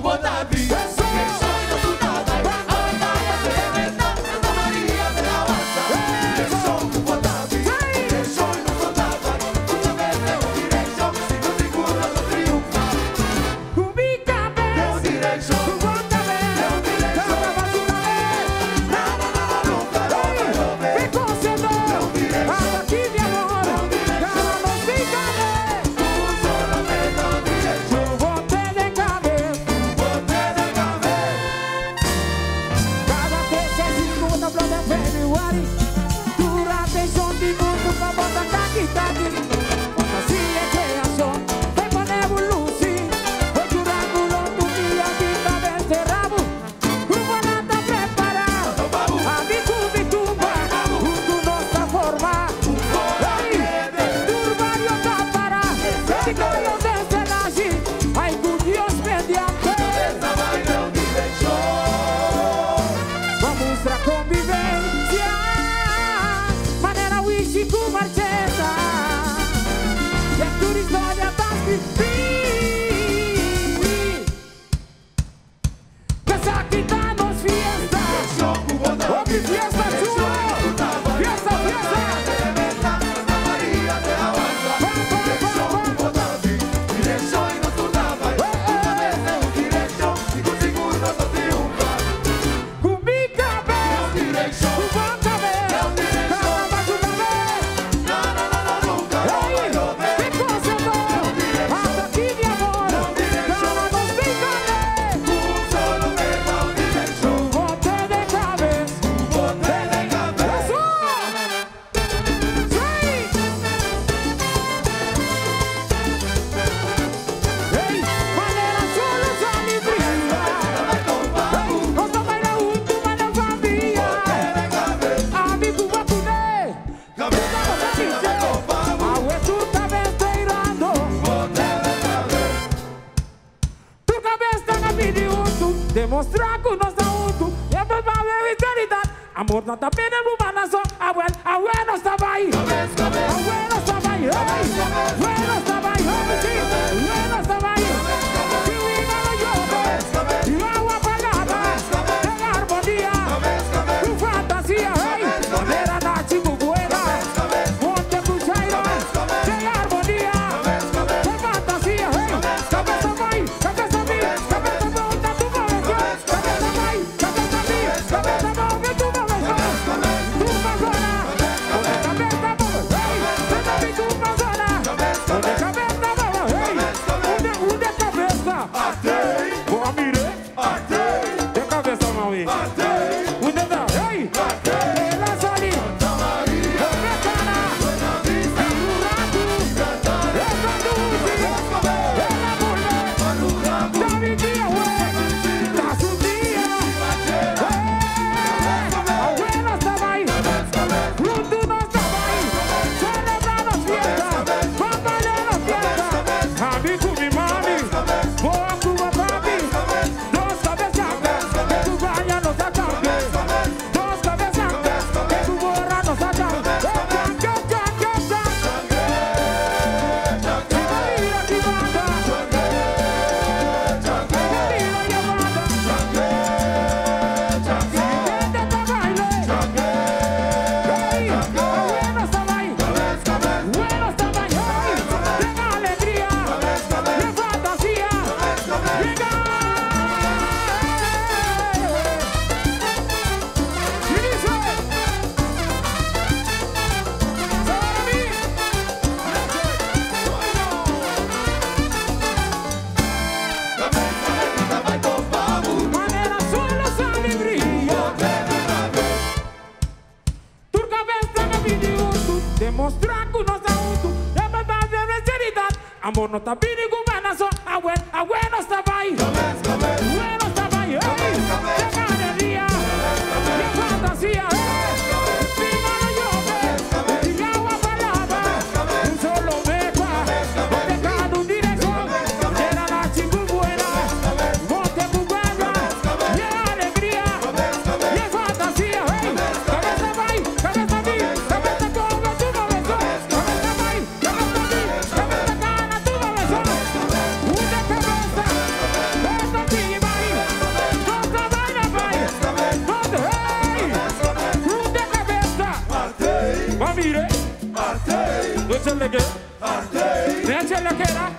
botar brilho. Amor no tapine, rumanazo, abuel, abuel, no estaba ahí. Pono tabini gubana so awen awen ostabai. mire. Artei. Nu You Artei. Ne înțelegera.